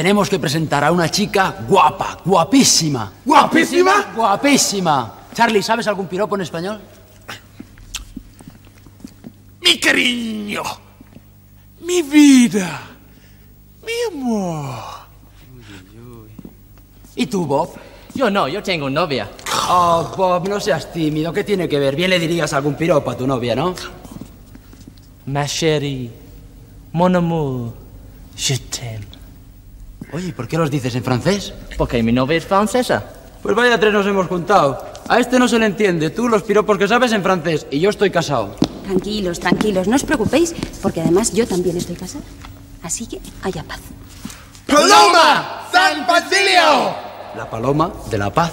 tenemos que presentar a una chica guapa, guapísima. ¿Guapísima? Guapísima. Charlie, ¿sabes algún piropo en español? Mi cariño. Mi vida. Mi amor. ¿Y tú, Bob? Yo no, yo tengo novia. Oh, Bob, no seas tímido. ¿Qué tiene que ver? Bien le dirías algún piropo a tu novia, ¿no? Ma chérie, mon amour, je t'aime. Oye, ¿y por qué los dices en francés? Porque mi novia es francesa. Pues vaya tres nos hemos juntado. A este no se le entiende. Tú los piropos que sabes en francés y yo estoy casado. Tranquilos, tranquilos, no os preocupéis, porque además yo también estoy casada. Así que haya paz. ¡Paloma! ¡San Basilio! La paloma de la paz.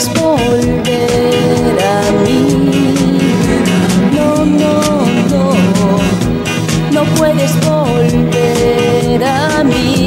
quieres volver a mí. No, no, no, no puedes volver a mí.